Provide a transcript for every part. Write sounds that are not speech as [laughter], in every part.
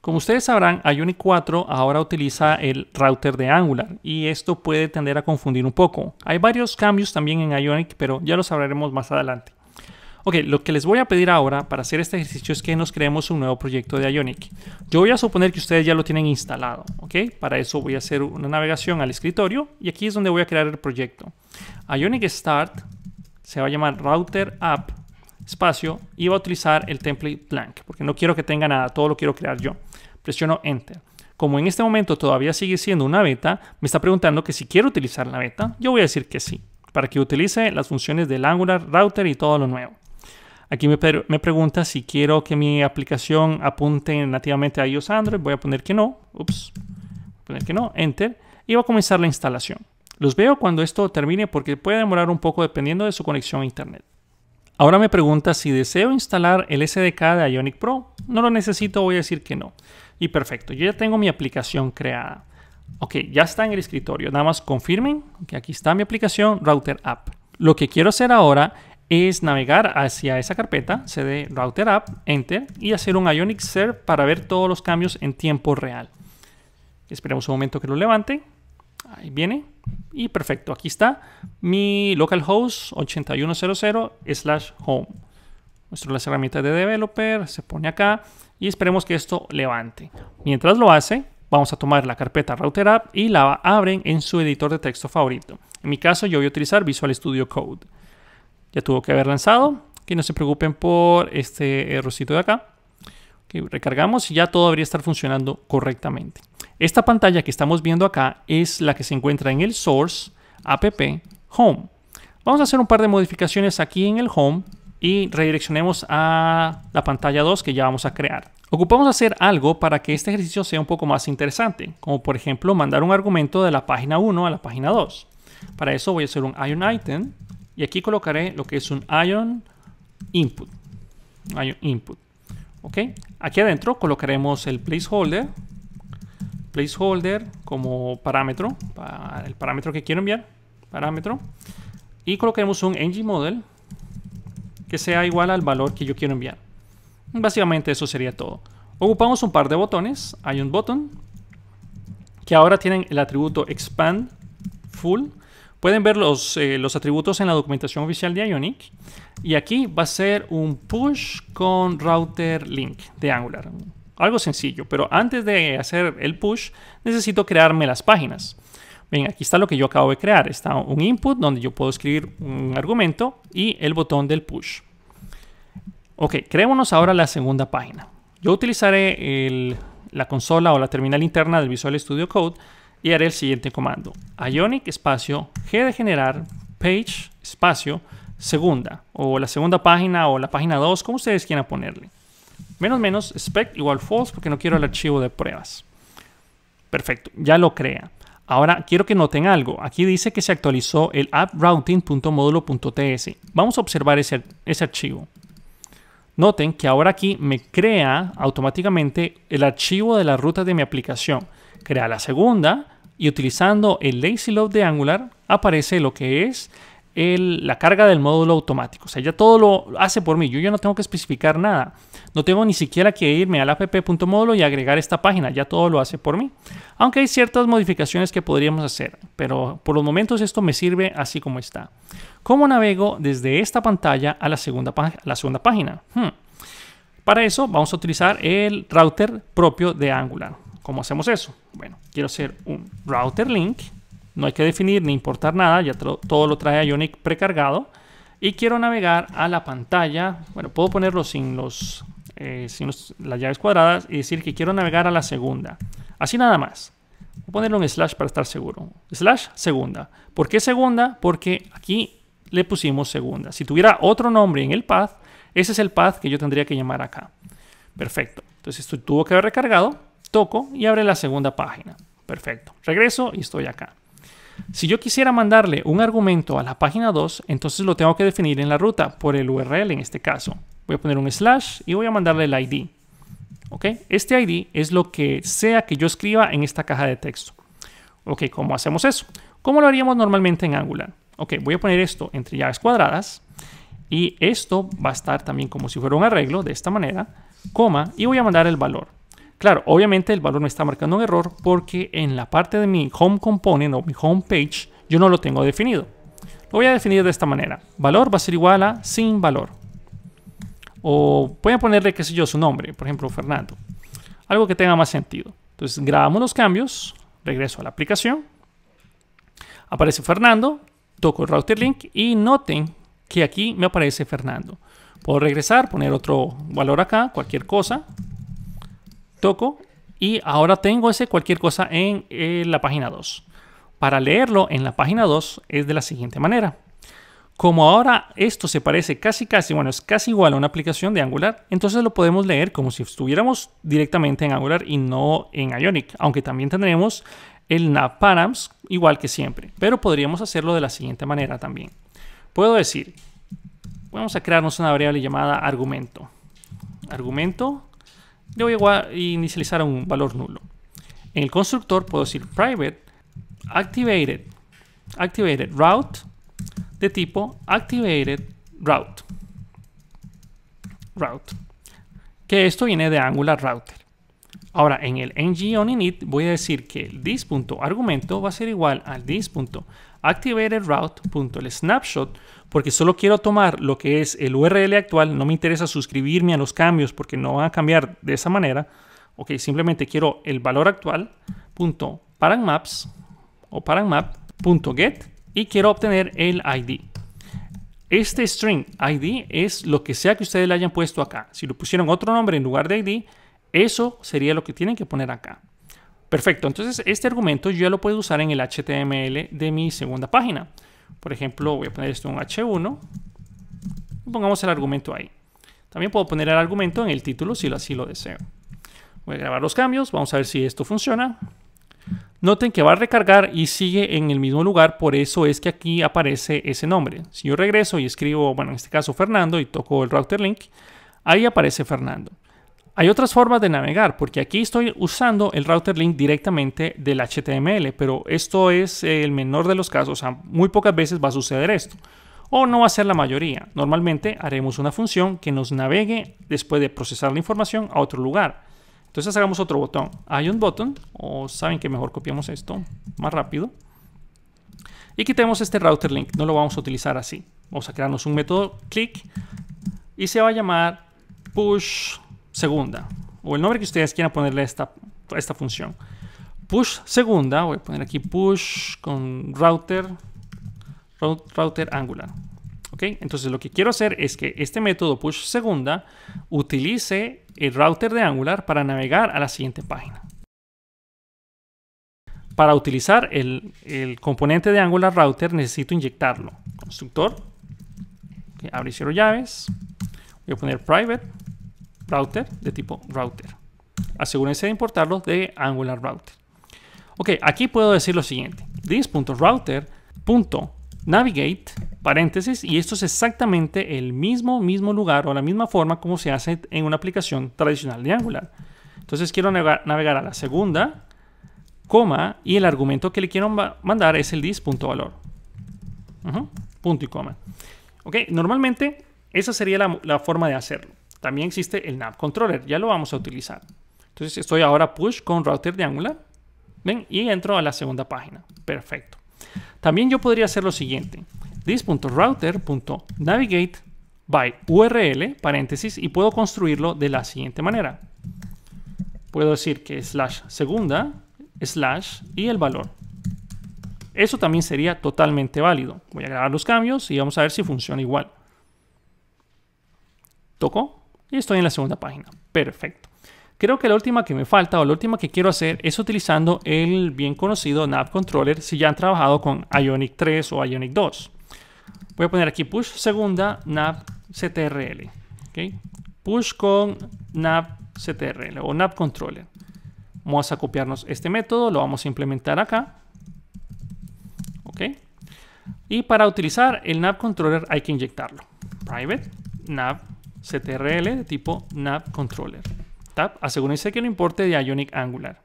Como ustedes sabrán, Ionic 4 ahora utiliza el router de Angular y esto puede tender a confundir un poco. Hay varios cambios también en Ionic, pero ya los hablaremos más adelante. Ok, lo que les voy a pedir ahora para hacer este ejercicio es que nos creemos un nuevo proyecto de Ionic. Yo voy a suponer que ustedes ya lo tienen instalado, ok. Para eso voy a hacer una navegación al escritorio y aquí es donde voy a crear el proyecto. Ionic Start se va a llamar Router App espacio y va a utilizar el template blank porque no quiero que tenga nada, todo lo quiero crear yo. Presiono Enter. Como en este momento todavía sigue siendo una beta, me está preguntando que si quiero utilizar la beta, yo voy a decir que sí, para que utilice las funciones del Angular, Router y todo lo nuevo. Aquí me, pregunta si quiero que mi aplicación apunte nativamente a iOS Android. Voy a poner que no. Ups. Voy a poner que no. Enter. Y va a comenzar la instalación. Los veo cuando esto termine porque puede demorar un poco dependiendo de su conexión a Internet. Ahora me pregunta si deseo instalar el SDK de Ionic Pro. No lo necesito, voy a decir que no. Y perfecto, yo ya tengo mi aplicación creada. Ok, ya está en el escritorio. Nada más confirmen que aquí está mi aplicación Router App. Lo que quiero hacer ahora es navegar hacia esa carpeta, cd router app, enter y hacer un Ionic serve para ver todos los cambios en tiempo real. Esperemos un momento que lo levante. Ahí viene. Y perfecto, aquí está mi localhost 8100 slash home. Muestro las herramientas de developer, se pone acá y esperemos que esto levante. Mientras lo hace, vamos a tomar la carpeta router app y la abren en su editor de texto favorito. En mi caso, yo voy a utilizar Visual Studio Code ya tuvo que haber lanzado. Que no se preocupen por este errorcito de acá. Recargamos y ya todo debería estar funcionando correctamente. Esta pantalla que estamos viendo acá es la que se encuentra en el source app home. Vamos a hacer un par de modificaciones aquí en el home y redireccionemos a la pantalla 2 que ya vamos a crear. Ocupamos hacer algo para que este ejercicio sea un poco más interesante, como por ejemplo mandar un argumento de la página 1 a la página 2. Para eso voy a hacer un ion item y aquí colocaré lo que es un ion input. Ion input. ¿Ok? Aquí adentro colocaremos el placeholder. Placeholder como parámetro. Para el parámetro que quiero enviar. Parámetro. Y colocaremos un ng model que sea igual al valor que yo quiero enviar. Básicamente eso sería todo. Ocupamos un par de botones. Hay un botón que ahora tienen el atributo expand full Pueden ver los, eh, los atributos en la documentación oficial de Ionic. Y aquí va a ser un push con router link de Angular. Algo sencillo, pero antes de hacer el push necesito crearme las páginas. Ven, aquí está lo que yo acabo de crear. Está un input donde yo puedo escribir un argumento y el botón del push. Ok, creémonos ahora la segunda página. Yo utilizaré la consola o la terminal interna del Visual Studio Code y haré el siguiente comando. Ionic espacio G de generar page espacio segunda o la segunda página o la página 2, como ustedes quieran ponerle. Menos menos spec igual false porque no quiero el archivo de pruebas. Perfecto, ya lo crea. Ahora quiero que noten algo. Aquí dice que se actualizó el approuting.modulo.ts. Vamos a observar ese, ese archivo. Noten que ahora aquí me crea automáticamente el archivo de la ruta de mi aplicación crea la segunda y utilizando el lazy load de Angular aparece lo que es la carga del módulo automático. O sea, ya todo lo hace por mí. Yo ya no tengo que especificar nada. No tengo ni siquiera que irme al app.módulo y agregar esta página. Ya todo lo hace por mí. Aunque hay ciertas modificaciones que podríamos hacer. Pero por los momentos esto me sirve así como está. ¿Cómo navego desde esta pantalla a la segunda, la segunda página? Hmm. Para eso vamos a utilizar el router propio de Angular. ¿Cómo hacemos eso? Bueno, quiero hacer un router link. No hay que definir ni importar nada, ya todo lo trae Ionic precargado. Y quiero navegar a la pantalla. Bueno, puedo ponerlo sin, los, eh, sin las llaves cuadradas y decir que quiero navegar a la segunda. Así nada más. Voy a ponerlo en slash para estar seguro. Slash segunda. ¿Por qué segunda? Porque aquí le pusimos segunda. Si tuviera otro nombre en el path, ese es el path que yo tendría que llamar acá. Perfecto. Entonces esto tuvo que haber recargado toco y abre la segunda página. Perfecto. Regreso y estoy acá. Si yo quisiera mandarle un argumento a la página 2, entonces lo tengo que definir en la ruta por el URL en este caso. Voy a poner un slash y voy a mandarle el ID. ¿Ok? Este ID es lo que sea que yo escriba en esta caja de texto. Ok, ¿cómo hacemos eso? ¿Cómo lo haríamos normalmente en Angular? Ok, voy a poner esto entre llaves cuadradas y esto va a estar también como si fuera un arreglo de esta manera, coma, y voy a mandar el valor. Claro, obviamente el valor me está marcando un error porque en la parte de mi home component o mi home page yo no lo tengo definido. Lo voy a definir de esta manera. Valor va a ser igual a sin valor. O voy a ponerle, qué sé yo, su nombre, por ejemplo, Fernando. Algo que tenga más sentido. Entonces grabamos los cambios, regreso a la aplicación, aparece Fernando, toco el router link y noten que aquí me aparece Fernando. Puedo regresar, poner otro valor acá, cualquier cosa, toco y ahora tengo ese cualquier cosa en la página 2. Para leerlo en la página 2 es de la siguiente manera. Como ahora esto se parece casi casi, bueno, es casi igual a una aplicación de Angular, entonces lo podemos leer como si estuviéramos directamente en Angular y no en Ionic, aunque también tendremos el nav params igual que siempre, pero podríamos hacerlo de la siguiente manera también. Puedo decir, vamos a crearnos una variable llamada argumento. Argumento, le voy a inicializar un valor nulo. En el constructor puedo decir private activated activated route de tipo activated route. Route. Que esto viene de Angular Router. Ahora, en el ng voy a decir que el this.argumento va a ser igual al this.activatedroute.snapshot porque solo quiero tomar lo que es el URL actual, no me interesa suscribirme a los cambios porque no van a cambiar de esa manera. Ok, simplemente quiero el valor actual, punto o parangmap.get y quiero obtener el ID. Este string ID es lo que sea que ustedes le hayan puesto acá. Si lo pusieron otro nombre en lugar de ID, eso sería lo que tienen que poner acá. Perfecto, entonces este argumento yo ya lo puedo usar en el HTML de mi segunda página. Por ejemplo, voy a poner esto en H1 y pongamos el argumento ahí. También puedo poner el argumento en el título si así lo deseo. Voy a grabar los cambios, vamos a ver si esto funciona. Noten que va a recargar y sigue en el mismo lugar, por eso es que aquí aparece ese nombre. Si yo regreso y escribo, bueno, en este caso Fernando y toco el router link, ahí aparece Fernando. Hay otras formas de navegar, porque aquí estoy usando el router link directamente del HTML, pero esto es el menor de los casos, o sea, muy pocas veces va a suceder esto. O no va a ser la mayoría. Normalmente haremos una función que nos navegue después de procesar la información a otro lugar. Entonces hagamos otro botón. Hay un botón, o saben que mejor copiamos esto más rápido. Y quitemos este router link, no lo vamos a utilizar así. Vamos a crearnos un método click y se va a llamar push segunda, o el nombre que ustedes quieran ponerle a esta, esta función. Push segunda, voy a poner aquí push con router, router angular. Entonces lo que quiero hacer es que este método push segunda utilice el router de Angular para navegar a la siguiente página. Para utilizar el, componente de Angular Router necesito inyectarlo. Constructor, abre y llaves. Voy a poner private router de tipo router. Asegúrense de importarlo de Angular Router. Ok, aquí puedo decir lo siguiente. this.router.navigate paréntesis, y esto es exactamente el mismo, mismo lugar o la misma forma como se hace en una aplicación tradicional de Angular. Entonces quiero navegar, a la segunda, coma, y el argumento que le quiero mandar es el dis.valor. punto y coma. Ok, normalmente esa sería la, la, forma de hacerlo. También existe el nav controller, ya lo vamos a utilizar. Entonces estoy ahora push con router de Angular. ¿Ven? Y entro a la segunda página. Perfecto. También yo podría hacer lo siguiente this.router.navigate by URL, paréntesis, y puedo construirlo de la siguiente manera. Puedo decir que slash segunda, slash y el valor. Eso también sería totalmente válido. Voy a grabar los cambios y vamos a ver si funciona igual. Toco y estoy en la segunda página. Perfecto. Creo que la última que me falta o la última que quiero hacer es utilizando el bien conocido nav controller si ya han trabajado con Ionic 3 o Ionic 2. Voy a poner aquí push segunda nav ctrl. Push con nav ctrl o nav controller. Vamos a copiarnos este método, lo vamos a implementar acá. ¿Ok? Y para utilizar el nav controller hay que inyectarlo. Private nav ctrl de tipo nav controller. Tab, asegúrense que no importe de Ionic Angular.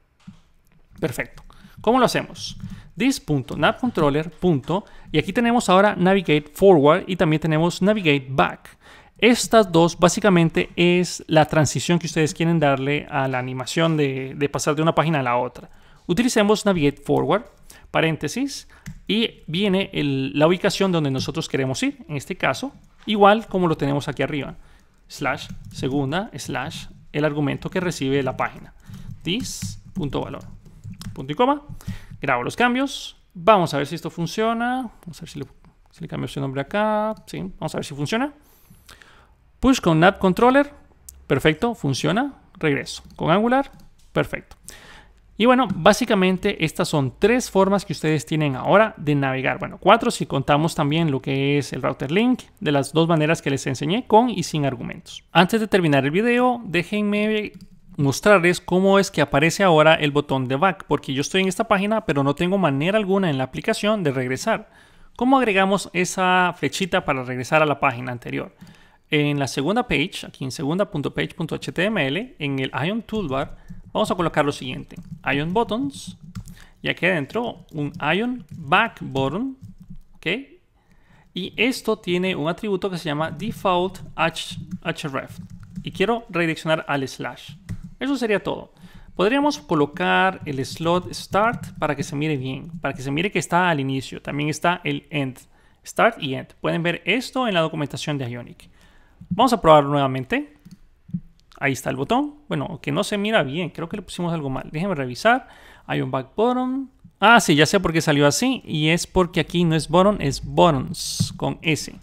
Perfecto. ¿Cómo lo hacemos? this.navcontroller. Y aquí tenemos ahora navigate forward y también tenemos navigate back. Estas dos básicamente es la transición que ustedes quieren darle a la animación de, pasar de una página a la otra. Utilicemos Navigate Forward, paréntesis, y viene la ubicación donde nosotros queremos ir. En este caso, igual como lo tenemos aquí arriba. Slash, segunda, slash, el argumento que recibe la página. This, punto valor. Y coma. Grabo los cambios. Vamos a ver si esto funciona. Vamos a ver si le, cambio su nombre acá. Sí, vamos a ver si funciona. Push con Nav Controller, perfecto, funciona. Regreso. Con Angular, perfecto. Y bueno, básicamente estas son tres formas que ustedes tienen ahora de navegar. Bueno, cuatro si contamos también lo que es el router link, de las dos maneras que les enseñé, con y sin argumentos. Antes de terminar el video, déjenme mostrarles cómo es que aparece ahora el botón de back, porque yo estoy en esta página, pero no tengo manera alguna en la aplicación de regresar. ¿Cómo agregamos esa flechita para regresar a la página anterior? En la segunda page, aquí en segunda.page.html, en el Ion Toolbar, vamos a colocar lo siguiente. Ion Buttons, y aquí adentro un Ion Back Button, ¿ok? Y esto tiene un atributo que se llama Default href. Y quiero redireccionar al slash. Eso sería todo. Podríamos colocar el slot start para que se mire bien, para que se mire que está al inicio. También está el end, start y end. Pueden ver esto en la documentación de Ionic. Vamos a probarlo nuevamente. Ahí está el botón. Bueno, que no se mira bien. Creo que le pusimos algo mal. Déjenme revisar. Hay un back button. Ah, sí, ya sé por qué salió así. Y es porque aquí no es button, es buttons con S.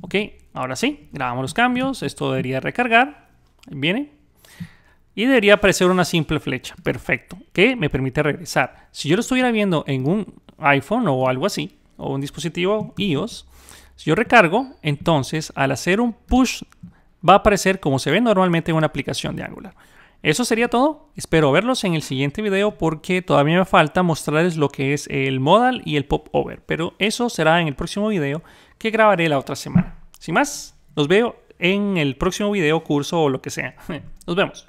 Ok, ahora sí. Grabamos los cambios. Esto debería recargar. Ahí viene. Y debería aparecer una simple flecha. Perfecto. Que me permite regresar. Si yo lo estuviera viendo en un iPhone o algo así, o un dispositivo iOS, si yo recargo, entonces al hacer un push va a aparecer como se ve normalmente en una aplicación de Angular. Eso sería todo. Espero verlos en el siguiente video porque todavía me falta mostrarles lo que es el modal y el pop over. Pero eso será en el próximo video que grabaré la otra semana. Sin más, los veo en el próximo video, curso o lo que sea. [laughs] Nos vemos.